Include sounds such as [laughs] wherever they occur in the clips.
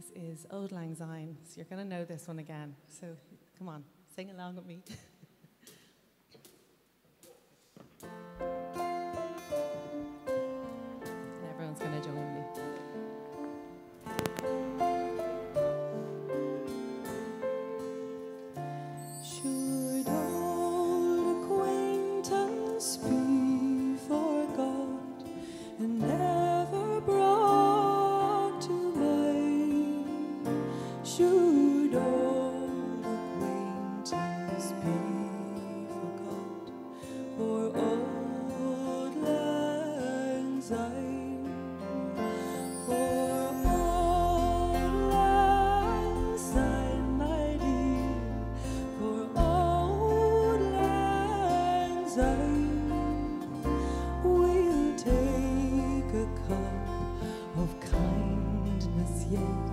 This is Auld Lang Syne, so you're going to know this one again. So come on, sing along with me. [laughs] yet.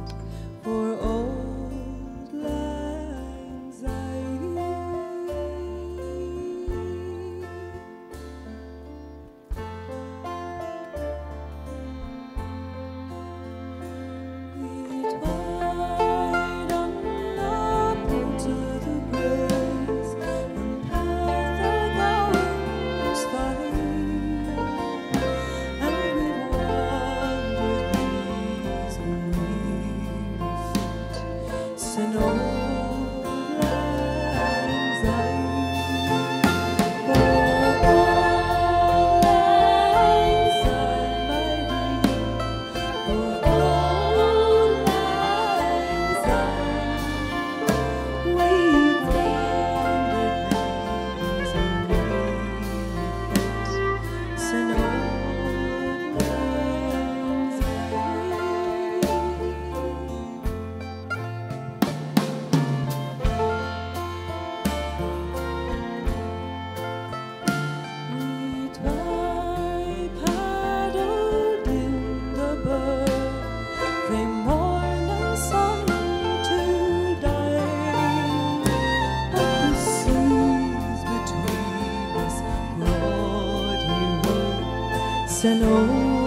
and old oh,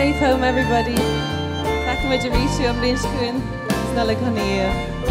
safe home, everybody. Thank you very much. I'm Lynch Coon. It's not like honey.